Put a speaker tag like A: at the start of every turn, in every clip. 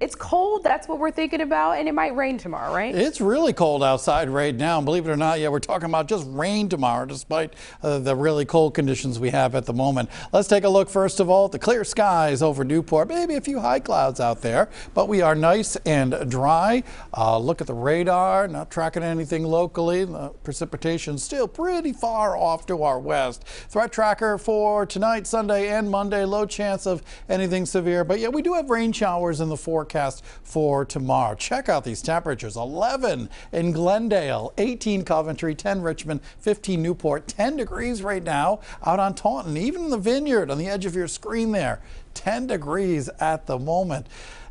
A: It's cold, that's what we're thinking about, and it might rain tomorrow, right?
B: It's really cold outside right now. And believe it or not, yeah, we're talking about just rain tomorrow, despite uh, the really cold conditions we have at the moment. Let's take a look, first of all, at the clear skies over Newport. Maybe a few high clouds out there, but we are nice and dry. Uh, look at the radar, not tracking anything locally. The precipitation still pretty far off to our west. Threat tracker for tonight, Sunday, and Monday. Low chance of anything severe, but yeah, we do have rain showers in the forecast for tomorrow. Check out these temperatures 11 in Glendale, 18 Coventry, 10 Richmond, 15 Newport, 10 degrees right now out on Taunton, even in the vineyard on the edge of your screen there. 10 degrees at the moment.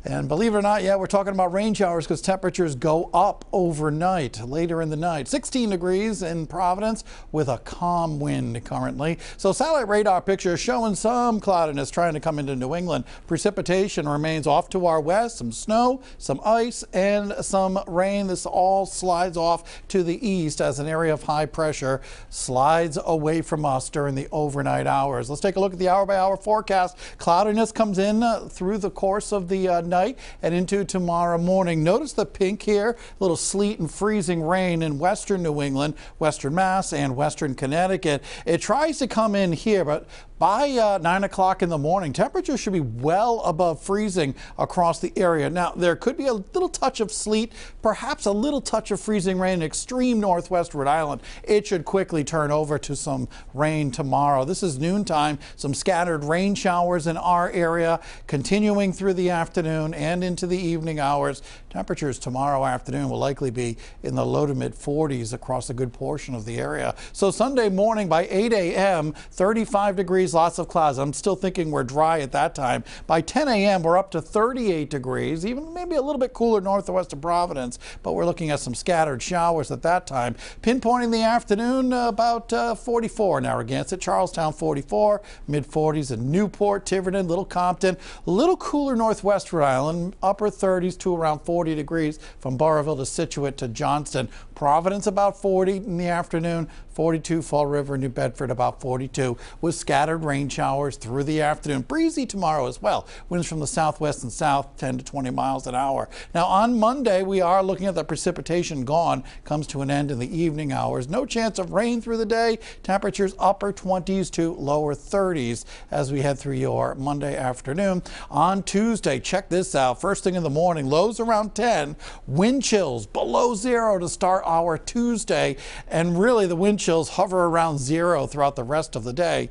B: And believe it or not, yeah, we're talking about rain showers because temperatures go up overnight, later in the night. 16 degrees in Providence with a calm wind currently. So satellite radar picture showing some cloudiness trying to come into New England. Precipitation remains off to our west, some snow, some ice, and some rain. This all slides off to the east as an area of high pressure slides away from us during the overnight hours. Let's take a look at the hour by hour forecast. Comes in uh, through the course of the uh, night and into tomorrow morning. Notice the pink here, a little sleet and freezing rain in western New England, western Mass, and western Connecticut. It tries to come in here, but by uh, 9 o'clock in the morning, temperatures should be well above freezing across the area. Now, there could be a little touch of sleet, perhaps a little touch of freezing rain in extreme northwest Rhode Island. It should quickly turn over to some rain tomorrow. This is noontime, some scattered rain showers in our area, continuing through the afternoon and into the evening hours. Temperatures tomorrow afternoon will likely be in the low to mid 40s across a good portion of the area. So Sunday morning by 8 a.m., 35 degrees degrees, lots of clouds. I'm still thinking we're dry at that time. By 10 a.m., we're up to 38 degrees, even maybe a little bit cooler northwest of Providence, but we're looking at some scattered showers at that time. Pinpointing the afternoon, uh, about uh, 44 in Narragansett, Charlestown 44, mid 40s in Newport, Tiverton, Little Compton, a little cooler northwest Rhode Island, upper 30s to around 40 degrees from Burrillville to Scituate to Johnston. Providence about 40 in the afternoon, 42 Fall River, New Bedford about 42 with scattered rain showers through the afternoon. Breezy tomorrow as well. Winds from the southwest and south 10 to 20 miles an hour. Now on Monday we are looking at the precipitation gone comes to an end in the evening hours. No chance of rain through the day. Temperatures upper 20s to lower 30s as we head through your Monday afternoon. On Tuesday, check this out. First thing in the morning, lows around 10, wind chills below zero to start our Tuesday, and really the wind chills hover around zero throughout the rest of the day.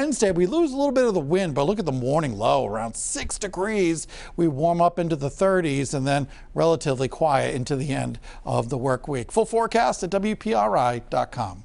B: Wednesday, we lose a little bit of the wind, but look at the morning low, around six degrees. We warm up into the 30s and then relatively quiet into the end of the work week. Full forecast at WPRI.com.